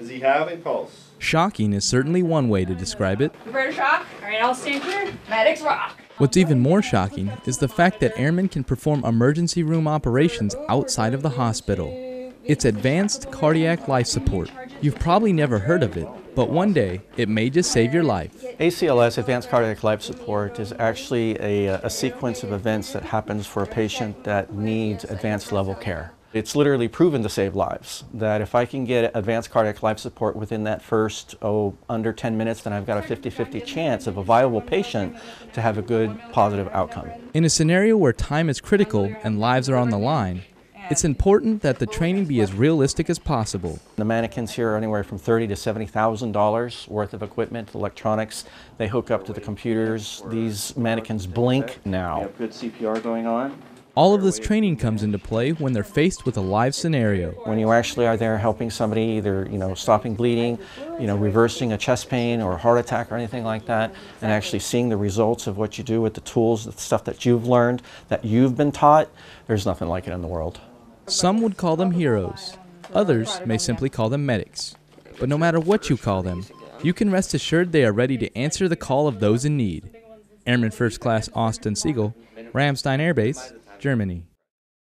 Does he have a pulse? Shocking is certainly one way to describe it. Prepare to shock. All right, I'll stand here. Medics rock. What's even more shocking is the fact that airmen can perform emergency room operations outside of the hospital. It's advanced cardiac life support. You've probably never heard of it, but one day it may just save your life. ACLS, Advanced Cardiac Life Support, is actually a, a sequence of events that happens for a patient that needs advanced level care. It's literally proven to save lives. That if I can get advanced cardiac life support within that first, oh, under 10 minutes, then I've got a 50 50 chance of a viable patient to have a good positive outcome. In a scenario where time is critical and lives are on the line, it's important that the training be as realistic as possible. The mannequins here are anywhere from thirty to seventy thousand dollars worth of equipment, electronics. They hook up to the computers. These mannequins blink now. Have Good CPR going on. All of this training comes into play when they're faced with a live scenario. When you actually are there helping somebody, either you know stopping bleeding, you know reversing a chest pain or a heart attack or anything like that, and actually seeing the results of what you do with the tools, the stuff that you've learned, that you've been taught, there's nothing like it in the world. Some would call them heroes. Others may simply call them medics. But no matter what you call them, you can rest assured they are ready to answer the call of those in need. Airman First Class Austin Siegel, Ramstein Air Base, Germany.